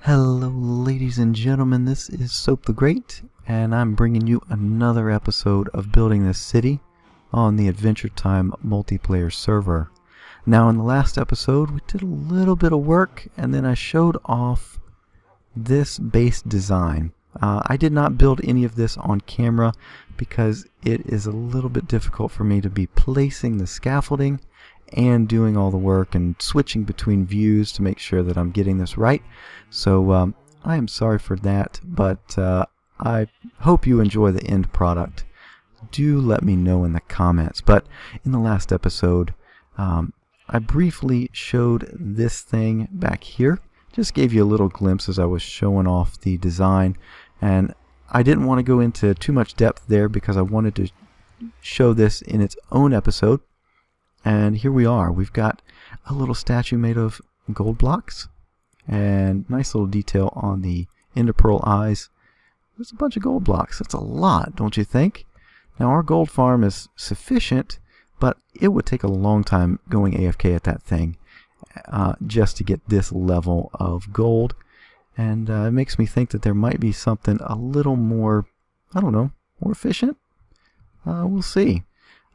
Hello, ladies and gentlemen, this is Soap the Great, and I'm bringing you another episode of Building This City on the Adventure Time multiplayer server. Now, in the last episode, we did a little bit of work, and then I showed off this base design. Uh, I did not build any of this on camera because it is a little bit difficult for me to be placing the scaffolding and doing all the work and switching between views to make sure that I'm getting this right. So um, I am sorry for that, but uh, I hope you enjoy the end product. Do let me know in the comments. But in the last episode, um, I briefly showed this thing back here. Just gave you a little glimpse as I was showing off the design. And I didn't want to go into too much depth there because I wanted to show this in its own episode. And here we are. We've got a little statue made of gold blocks. And nice little detail on the ender pearl eyes. There's a bunch of gold blocks. That's a lot, don't you think? Now our gold farm is sufficient, but it would take a long time going AFK at that thing uh, just to get this level of gold. And uh, it makes me think that there might be something a little more, I don't know, more efficient? Uh, we'll see.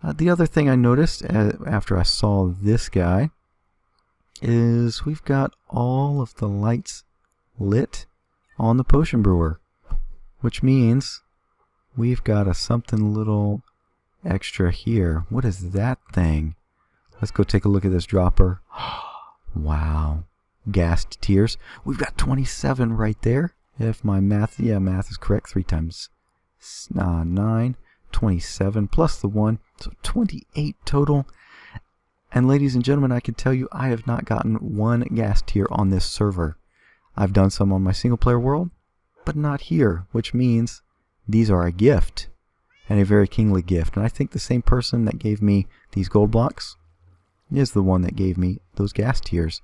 Uh, the other thing I noticed uh, after I saw this guy is we've got all of the lights lit on the potion brewer, which means we've got a something little extra here. What is that thing? Let's go take a look at this dropper. wow. Ghast tears. We've got 27 right there. If my math, yeah, math is correct. 3 times uh, 9. 27 plus the 1, so 28 total. And ladies and gentlemen, I can tell you I have not gotten one ghast tear on this server. I've done some on my single player world, but not here, which means these are a gift, and a very kingly gift. And I think the same person that gave me these gold blocks is the one that gave me those ghast tears.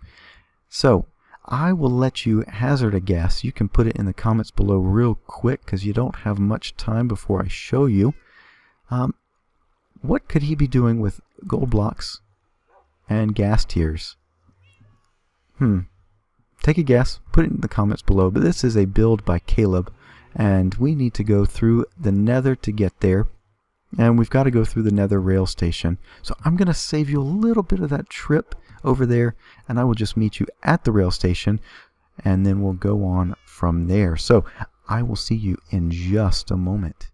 So, I will let you hazard a guess. You can put it in the comments below real quick because you don't have much time before I show you. Um, what could he be doing with gold blocks and ghast tears? Hmm. Take a guess. Put it in the comments below. But this is a build by Caleb. And we need to go through the nether to get there. And we've got to go through the nether rail station. So I'm going to save you a little bit of that trip over there. And I will just meet you at the rail station. And then we'll go on from there. So I will see you in just a moment.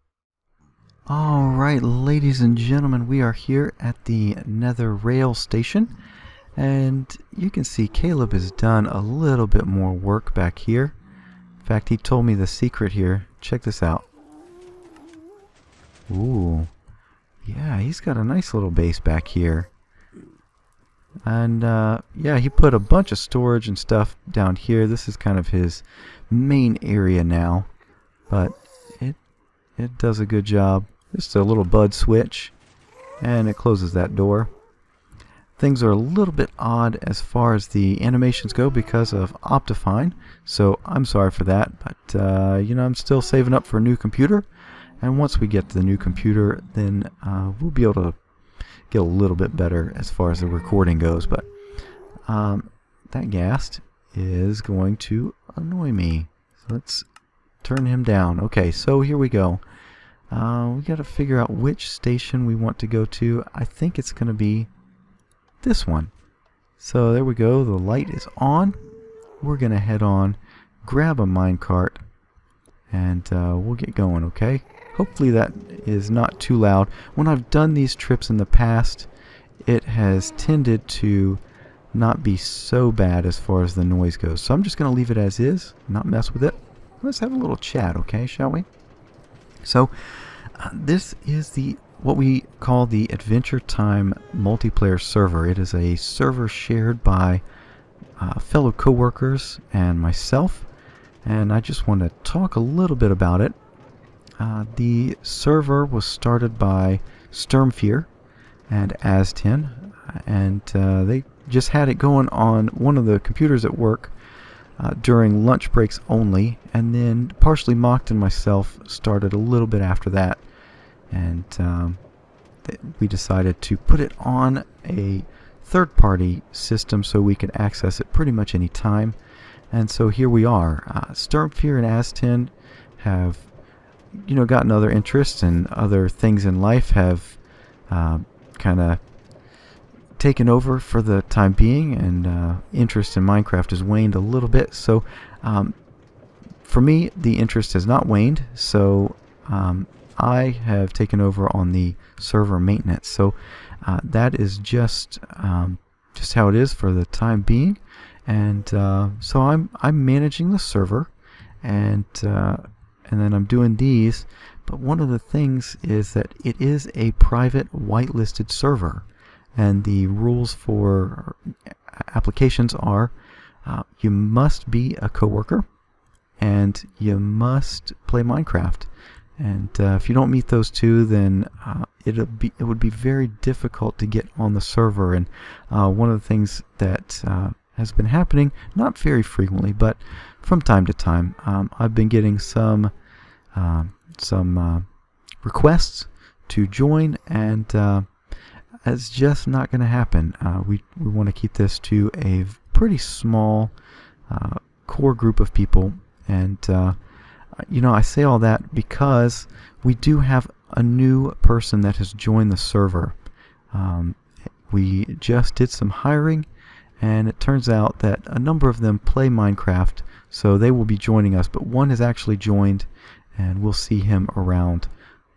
Alright, ladies and gentlemen, we are here at the Nether Rail Station. And you can see Caleb has done a little bit more work back here. In fact, he told me the secret here. Check this out. Ooh. Yeah, he's got a nice little base back here. And, uh, yeah, he put a bunch of storage and stuff down here. This is kind of his main area now. But it, it does a good job. Just a little bud switch and it closes that door. Things are a little bit odd as far as the animations go because of Optifine, so I'm sorry for that, but uh, you know I'm still saving up for a new computer, and once we get to the new computer, then uh, we'll be able to get a little bit better as far as the recording goes. But um, that ghast is going to annoy me. So let's turn him down. Okay, so here we go. Uh, we got to figure out which station we want to go to. I think it's going to be this one. So there we go. The light is on. We're going to head on, grab a minecart, and uh, we'll get going, okay? Hopefully that is not too loud. When I've done these trips in the past, it has tended to not be so bad as far as the noise goes. So I'm just going to leave it as is, not mess with it. Let's have a little chat, okay, shall we? So uh, this is the what we call the Adventure Time multiplayer server. It is a server shared by uh, fellow coworkers and myself, and I just want to talk a little bit about it. Uh, the server was started by Sturmfear and Azten, and uh, they just had it going on one of the computers at work uh, during lunch breaks only, and then Partially Mocked and myself started a little bit after that, and um, we decided to put it on a third-party system so we could access it pretty much any time. And so here we are. Uh, Sturmfear and Azten have, you know, gotten other interests and other things in life have uh, kind of taken over for the time being, and uh, interest in Minecraft has waned a little bit. So, um, for me, the interest has not waned. So, um, I have taken over on the server maintenance. So, uh, that is just um, just how it is for the time being. And uh, so I'm I'm managing the server, and uh, and then I'm doing these. But one of the things is that it is a private whitelisted server and the rules for applications are uh, you must be a coworker and you must play Minecraft. And uh, if you don't meet those two, then uh, it'll be it would be very difficult to get on the server. And uh, one of the things that uh, has been happening, not very frequently, but from time to time, um, I've been getting some um, some uh, requests to join, and it's just not going to happen. Uh, we we want to keep this to a pretty small uh, core group of people, and uh, you know I say all that because we do have a new person that has joined the server. Um, we just did some hiring, and it turns out that a number of them play Minecraft, so they will be joining us. But one has actually joined, and we'll see him around.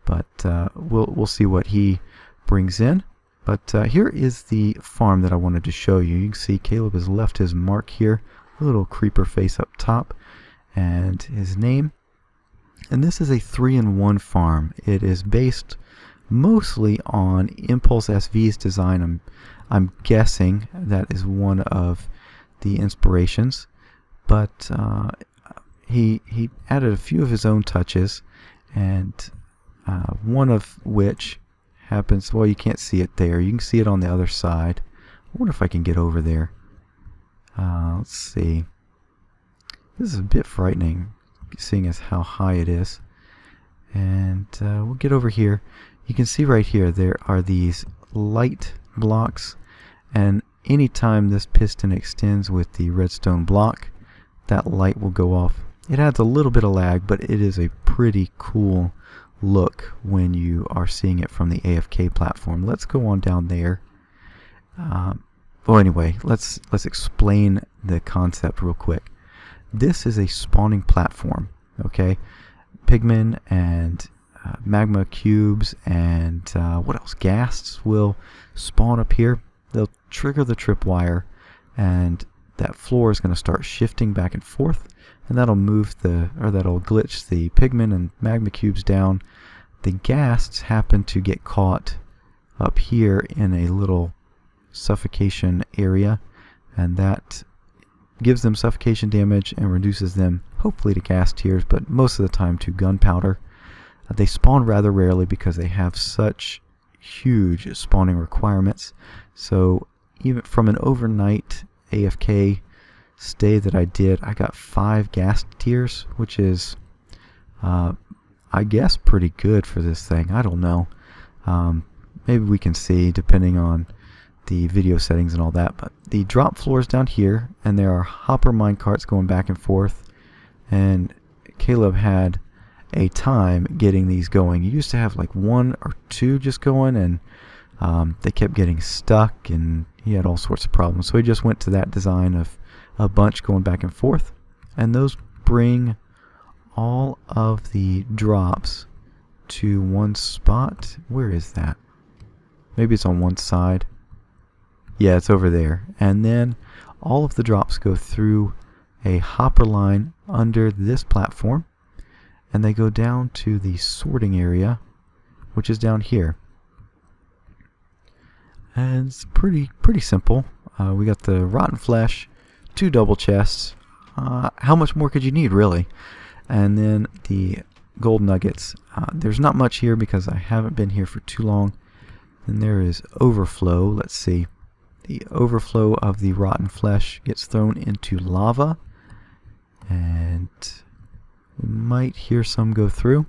But uh, we'll we'll see what he brings in. But uh, here is the farm that I wanted to show you. You can see Caleb has left his mark here, a little creeper face up top, and his name. And this is a 3-in-1 farm. It is based mostly on impulseSV's design. I'm, I'm guessing that is one of the inspirations. But uh, he, he added a few of his own touches, and uh, one of which happens. Well, you can't see it there. You can see it on the other side. I wonder if I can get over there. Uh, let's see. This is a bit frightening, seeing as how high it is. And uh, we'll get over here. You can see right here there are these light blocks, and anytime this piston extends with the redstone block, that light will go off. It adds a little bit of lag, but it is a pretty cool look when you are seeing it from the AFK platform. Let's go on down there. Uh, well, anyway, let's let's explain the concept real quick. This is a spawning platform. Okay, pigmen and uh, magma cubes and uh, what else? Ghasts will spawn up here. They'll trigger the tripwire, and that floor is going to start shifting back and forth and that'll move the or that'll glitch the pigmen and magma cubes down. The ghasts happen to get caught up here in a little suffocation area and that gives them suffocation damage and reduces them hopefully to ghast tears but most of the time to gunpowder. Uh, they spawn rather rarely because they have such huge spawning requirements. So even from an overnight AFK stay that I did, I got five ghast tears, which is, uh, I guess, pretty good for this thing. I don't know. Um, maybe we can see, depending on the video settings and all that. But the drop floor is down here, and there are hopper minecarts going back and forth. And Caleb had a time getting these going. You used to have like one or two just going, and um, they kept getting stuck, and he had all sorts of problems. So he just went to that design of a bunch going back and forth and those bring all of the drops to one spot. Where is that? Maybe it's on one side. Yeah it's over there. And then all of the drops go through a hopper line under this platform and they go down to the sorting area which is down here. And it's pretty pretty simple. Uh, we got the rotten flesh two double chests. Uh, how much more could you need, really? And then the gold nuggets. Uh, there's not much here because I haven't been here for too long. Then there is overflow. Let's see. The overflow of the rotten flesh gets thrown into lava. And we might hear some go through.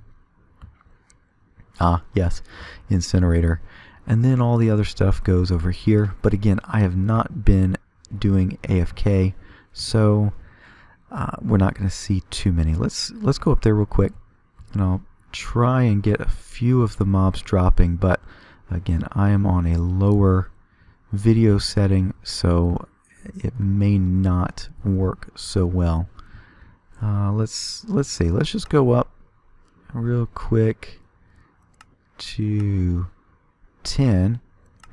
Ah, yes, incinerator. And then all the other stuff goes over here. But again, I have not been doing AFK, so uh, we're not going to see too many. Let's let's go up there real quick, and I'll try and get a few of the mobs dropping. But again, I am on a lower video setting, so it may not work so well. Uh, let's let's see. Let's just go up real quick to 10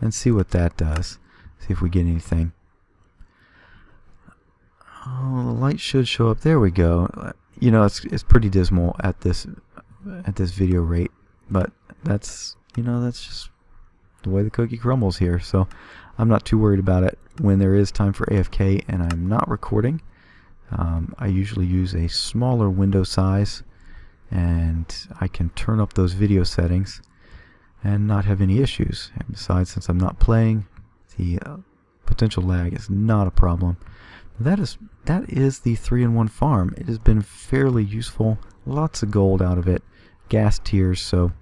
and see what that does. See if we get anything. Oh, the light should show up. There we go. You know, it's it's pretty dismal at this at this video rate, but that's you know that's just the way the cookie crumbles here. So I'm not too worried about it when there is time for AFK and I'm not recording. Um, I usually use a smaller window size and I can turn up those video settings and not have any issues. And besides, since I'm not playing, the uh, potential lag is not a problem. That is that is the 3-in-1 farm. It has been fairly useful. Lots of gold out of it. Ghast tears, so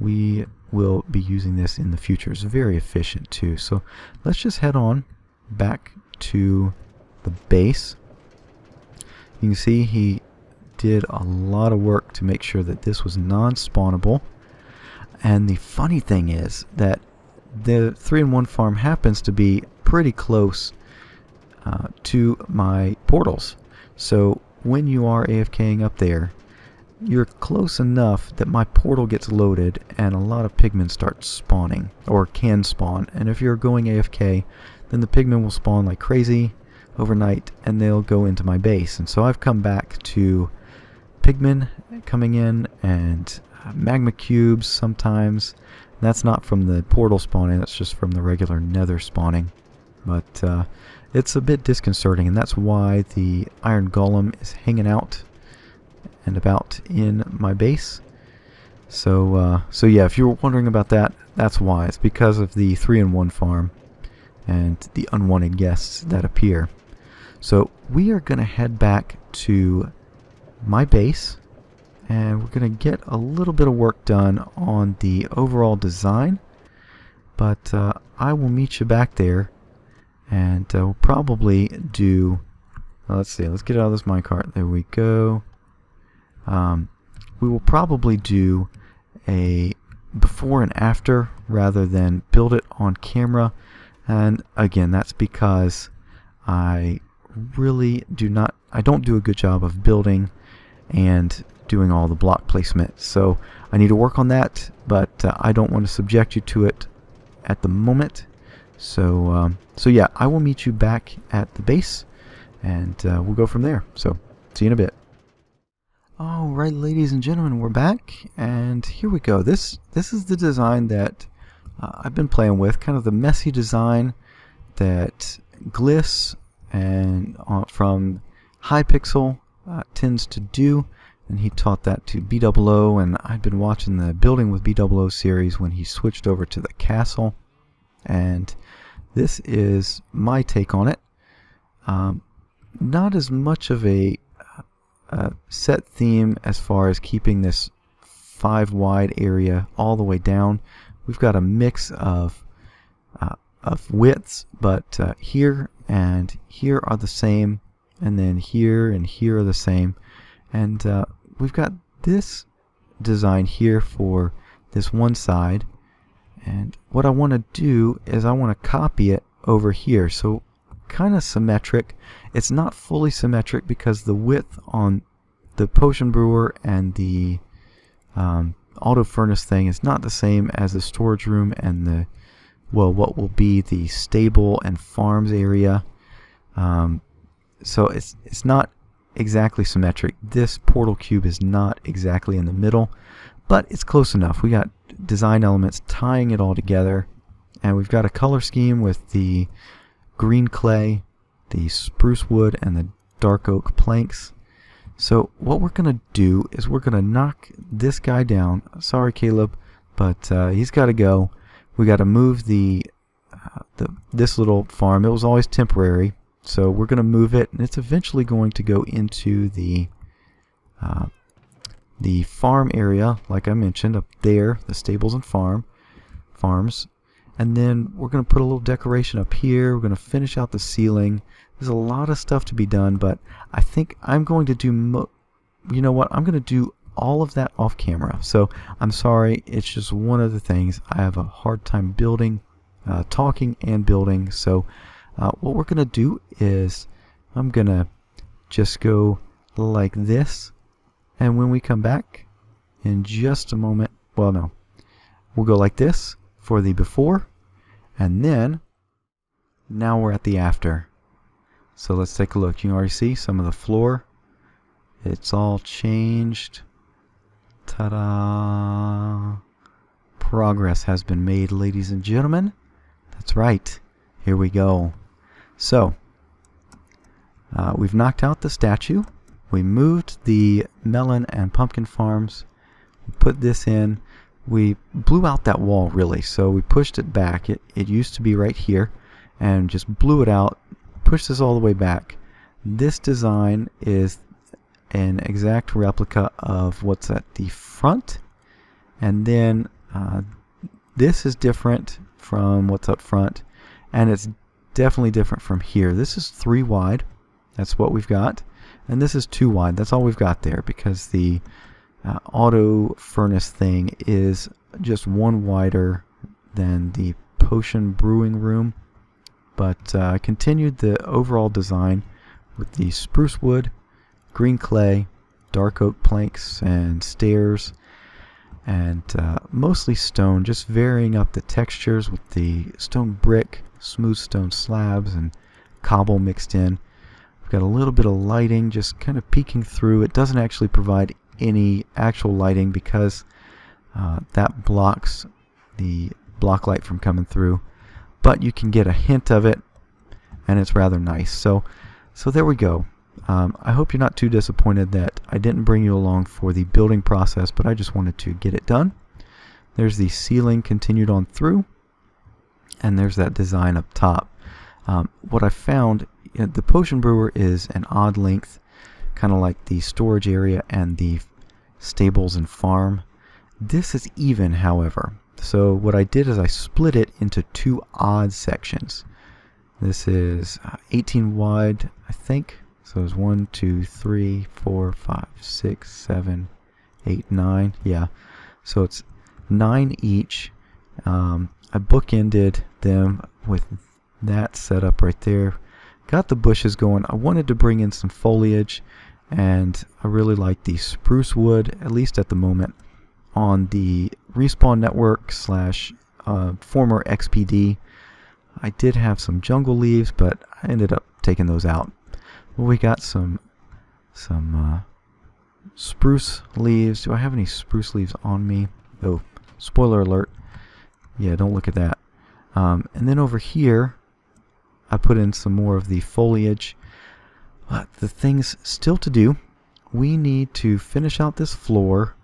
we will be using this in the future. It's very efficient too. So let's just head on back to the base. You can see he did a lot of work to make sure that this was non-spawnable. And the funny thing is that the 3-in-1 farm happens to be pretty close uh, to my portals. So when you are AFKing up there, you're close enough that my portal gets loaded and a lot of pigmen start spawning, or can spawn. And if you're going AFK, then the pigmen will spawn like crazy overnight and they'll go into my base. And so I've come back to pigmen coming in and uh, magma cubes sometimes. That's not from the portal spawning, that's just from the regular nether spawning. But uh, it's a bit disconcerting, and that's why the iron golem is hanging out and about in my base. So, uh, so yeah, if you're wondering about that, that's why. It's because of the 3-in-1 farm and the unwanted guests that appear. So we are going to head back to my base and we're going to get a little bit of work done on the overall design but uh, I will meet you back there and uh, we'll probably do uh, let's see let's get out of this minecart there we go um, we will probably do a before and after rather than build it on camera and again that's because I really do not I don't do a good job of building and doing all the block placement. So I need to work on that, but uh, I don't want to subject you to it at the moment. So, um, so yeah, I will meet you back at the base, and uh, we'll go from there. So, see you in a bit. Alright, ladies and gentlemen, we're back, and here we go. This this is the design that uh, I've been playing with, kind of the messy design that Gliss and uh, from Hypixel uh, tends to do and he taught that to BOO and I'd been watching the Building with BOO series when he switched over to the castle and this is my take on it. Um, not as much of a, a, set theme as far as keeping this five wide area all the way down. We've got a mix of uh, of widths but uh, here and here are the same and then here and here are the same. And uh, we've got this design here for this one side and what I want to do is I want to copy it over here so kind of symmetric it's not fully symmetric because the width on the potion brewer and the um, auto furnace thing is not the same as the storage room and the well what will be the stable and farms area um, so it's it's not exactly symmetric. This portal cube is not exactly in the middle, but it's close enough. We got design elements tying it all together, and we've got a color scheme with the green clay, the spruce wood, and the dark oak planks. So what we're going to do is we're going to knock this guy down. Sorry, Caleb, but uh, he's got to go. We got to move the, uh, the this little farm. It was always temporary, So we're going to move it, and it's eventually going to go into the uh, the farm area, like I mentioned, up there, the stables and farm farms. And then we're going to put a little decoration up here. We're going to finish out the ceiling. There's a lot of stuff to be done, but I think I'm going to do, you know what, I'm going to do all of that off camera. So I'm sorry, it's just one of the things. I have a hard time building, uh, talking and building. So uh, what we're going to do is I'm going to just go like this. And when we come back in just a moment, well, no, we'll go like this for the before. And then now we're at the after. So let's take a look. You already see some of the floor. It's all changed. Ta-da! Progress has been made, ladies and gentlemen. That's right. Here we go. So, uh, we've knocked out the statue. We moved the melon and pumpkin farms. Put this in. We blew out that wall, really. So we pushed it back. It, it used to be right here. And just blew it out. Pushed this all the way back. This design is an exact replica of what's at the front and then uh, this is different from what's up front and it's definitely different from here this is three wide that's what we've got and this is two wide that's all we've got there because the uh, auto furnace thing is just one wider than the potion brewing room but uh, continued the overall design with the spruce wood green clay, dark oak planks and stairs, and uh, mostly stone, just varying up the textures with the stone brick, smooth stone slabs, and cobble mixed in. We've got a little bit of lighting just kind of peeking through. It doesn't actually provide any actual lighting because uh, that blocks the block light from coming through. But you can get a hint of it, and it's rather nice. So, so there we go. Um, I hope you're not too disappointed that I didn't bring you along for the building process, but I just wanted to get it done. There's the ceiling continued on through, and there's that design up top. Um, what I found, you know, the potion brewer is an odd length, kind of like the storage area and the stables and farm. This is even, however. So what I did is I split it into two odd sections. This is uh, 18 wide, I think, so it's one, two, three, four, five, six, seven, eight, nine. Yeah. So it's nine each. Um, I bookended them with that setup right there. Got the bushes going. I wanted to bring in some foliage and I really like the spruce wood, at least at the moment, on the Respawn Network slash uh, former XPD. I did have some jungle leaves, but I ended up taking those out. Well, we got some some uh, spruce leaves. Do I have any spruce leaves on me? Oh, spoiler alert. Yeah, don't look at that. Um, and then over here, I put in some more of the foliage. But the things still to do, we need to finish out this floor.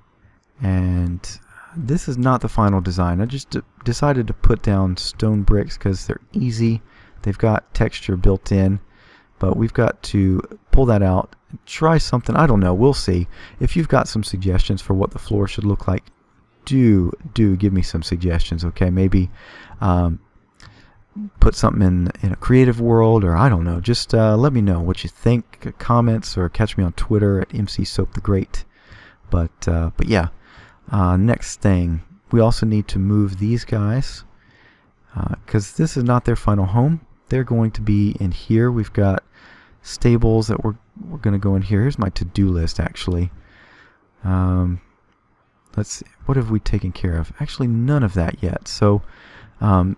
And this is not the final design. I just decided to put down stone bricks because they're easy. They've got texture built in. But we've got to pull that out, try something. I don't know. We'll see. If you've got some suggestions for what the floor should look like, do do give me some suggestions. Okay, maybe um, put something in in a creative world, or I don't know. Just uh, let me know what you think. Comments or catch me on Twitter at MC Soap the Great. But uh, but yeah, uh, next thing we also need to move these guys because uh, this is not their final home. They're going to be in here. We've got stables that we're, we're going to go in here. Here's my to-do list, actually. Um, let's see. What have we taken care of? Actually, none of that yet. So, um,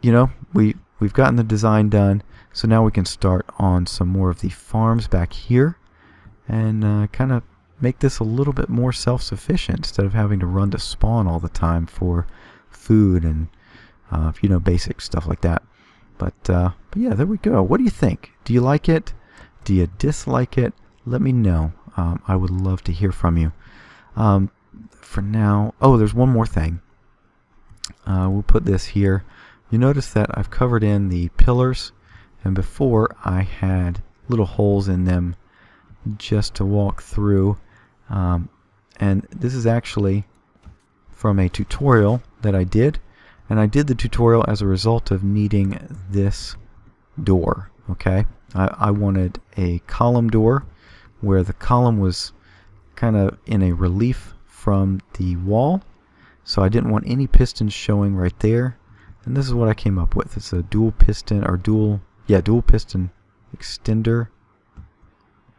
you know, we, we've gotten the design done. So now we can start on some more of the farms back here and uh, kind of make this a little bit more self-sufficient instead of having to run to spawn all the time for food and, uh, you know, basic stuff like that. But, uh, but yeah, there we go. What do you think? Do you like it? Do you dislike it? Let me know. Um, I would love to hear from you. Um, for now, oh, there's one more thing. Uh, we'll put this here. You notice that I've covered in the pillars and before I had little holes in them just to walk through um, and this is actually from a tutorial that I did and I did the tutorial as a result of needing this door okay? I, I wanted a column door where the column was kind of in a relief from the wall so I didn't want any pistons showing right there and this is what I came up with. It's a dual piston or dual yeah dual piston extender.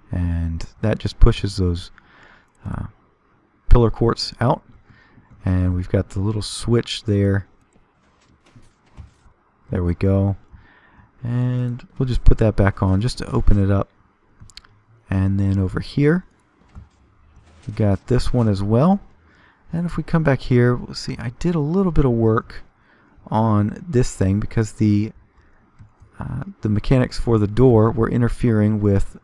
And that just pushes those uh, pillar quartz out. And we've got the little switch there. There we go. And we'll just put that back on just to open it up. And then over here we got this one as well. And if we come back here we'll see I did a little bit of work on this thing because the uh, the mechanics for the door were interfering with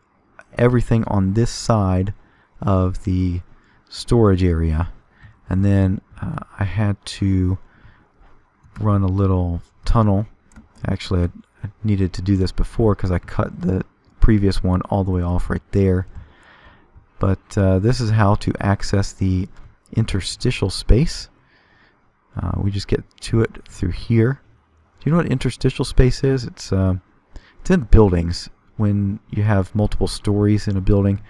everything on this side of the storage area. And then uh, I had to run a little tunnel. Actually I, needed to do this before because I cut the previous one all the way off right there. But uh, this is how to access the interstitial space uh, we just get to it through here. Do you know what interstitial space is? It's uh, it's in buildings. When you have multiple stories in a building,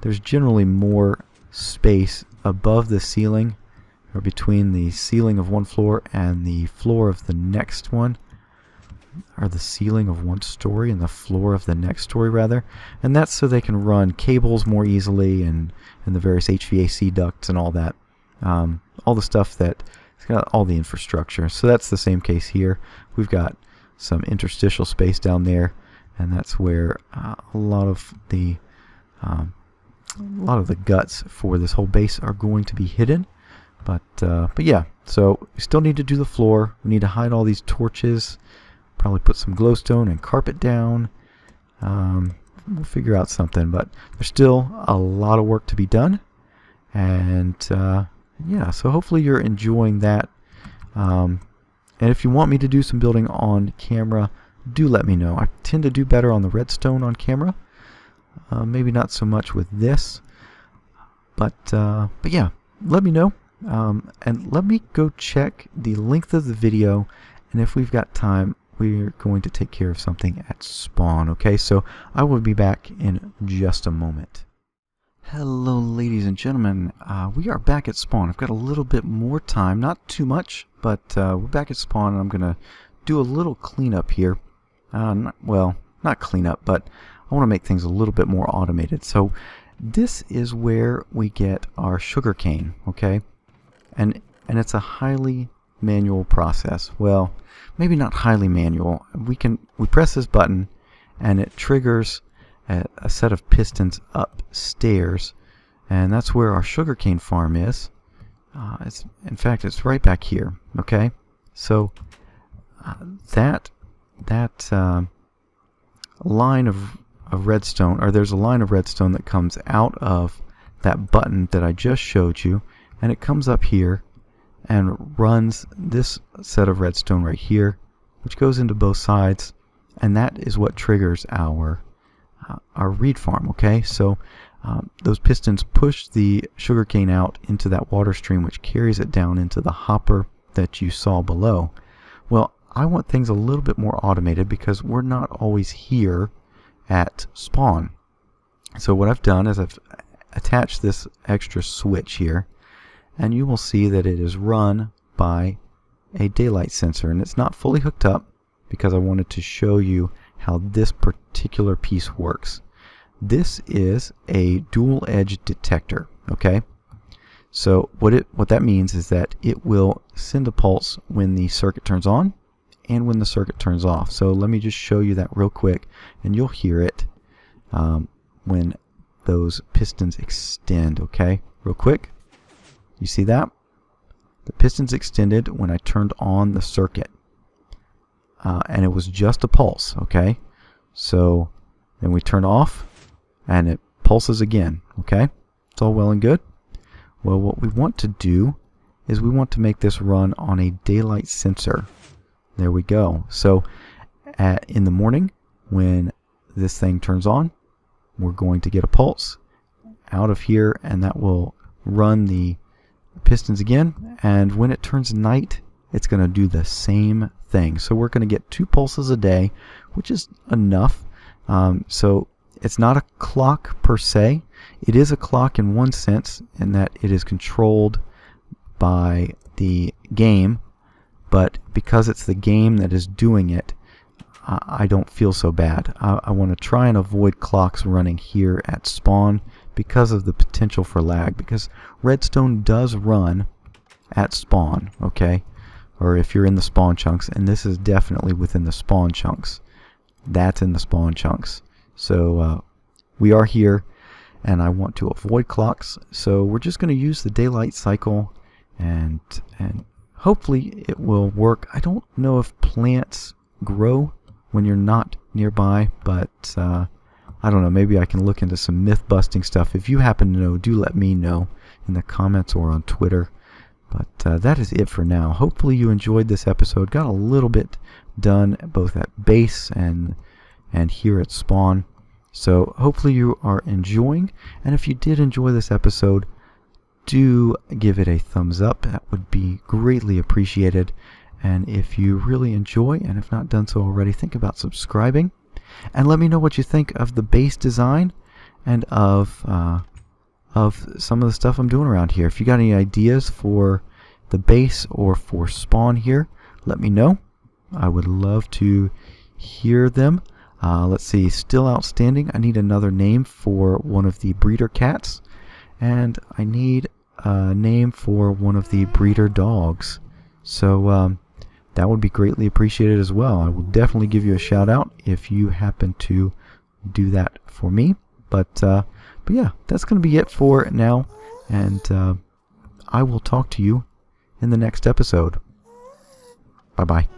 there's generally more space above the ceiling or between the ceiling of one floor and the floor of the next one or the ceiling of one story and the floor of the next story rather. And that's so they can run cables more easily and, and the various HVAC ducts and all that. Um, all the stuff that it's got all the infrastructure. So that's the same case here. We've got some interstitial space down there and that's where uh, a lot of the um, a lot of the guts for this whole base are going to be hidden. But uh, but yeah so we still need to do the floor. We need to hide all these torches probably put some glowstone and carpet down. Um, we'll figure out something but there's still a lot of work to be done. And uh, yeah so hopefully you're enjoying that um, and if you want me to do some building on camera do let me know. I tend to do better on the redstone on camera. Uh, maybe not so much with this. But, uh, but yeah, let me know. Um, and let me go check the length of the video. And if we've got time, we're going to take care of something at spawn. Okay, so I will be back in just a moment. Hello ladies and gentlemen, uh, we are back at spawn. I've got a little bit more time, not too much, but uh, we're back at spawn and I'm going to do a little cleanup here uh, not, well, not cleanup, but I want to make things a little bit more automated. So this is where we get our sugarcane, okay? And, and it's a highly manual process. Well, maybe not highly manual. We can we press this button and it triggers a, a set of pistons upstairs and that's where our sugarcane farm is. Uh, it's in fact it's right back here. Okay, so uh, that that uh, line of, of redstone, or there's a line of redstone that comes out of that button that I just showed you, and it comes up here and runs this set of redstone right here, which goes into both sides, and that is what triggers our our reed farm. Okay, so um, those pistons push the sugarcane out into that water stream, which carries it down into the hopper that you saw below. Well, I want things a little bit more automated because we're not always here at spawn. So what I've done is I've attached this extra switch here and you will see that it is run by a daylight sensor and it's not fully hooked up because I wanted to show you how this particular piece works. This is a dual edge detector okay so what it what that means is that it will send a pulse when the circuit turns on and when the circuit turns off. So let me just show you that real quick and you'll hear it um, when those pistons extend, okay? Real quick. You see that? The pistons extended when I turned on the circuit. Uh, and it was just a pulse, okay? So then we turn off and it pulses again, okay? It's all well and good. Well, what we want to do is we want to make this run on a daylight sensor. There we go. So at, in the morning, when this thing turns on, we're going to get a pulse out of here and that will run the pistons again and when it turns night it's going to do the same thing. So we're going to get two pulses a day which is enough. Um, so it's not a clock per se. It is a clock in one sense in that it is controlled by the game but because it's the game that is doing it I don't feel so bad. I, I want to try and avoid clocks running here at spawn because of the potential for lag because redstone does run at spawn okay or if you're in the spawn chunks and this is definitely within the spawn chunks. That's in the spawn chunks. So uh, we are here and I want to avoid clocks. So we're just going to use the daylight cycle and and hopefully it will work. I don't know if plants grow when you're not nearby but uh, I don't know, maybe I can look into some myth busting stuff. If you happen to know, do let me know in the comments or on Twitter. But uh, that is it for now. Hopefully you enjoyed this episode. Got a little bit done both at base and and here at spawn. So hopefully you are enjoying. And if you did enjoy this episode, do give it a thumbs up. That would be greatly appreciated. And if you really enjoy and have not done so already, think about subscribing and let me know what you think of the base design and of uh, of some of the stuff I'm doing around here. If you got any ideas for the base or for spawn here, let me know. I would love to hear them. Uh, let's see, still outstanding. I need another name for one of the breeder cats, and I need a name for one of the breeder dogs. So um, that would be greatly appreciated as well. I will definitely give you a shout out if you happen to do that for me. But uh, but yeah, that's going to be it for now, and uh, I will talk to you in the next episode. Bye bye.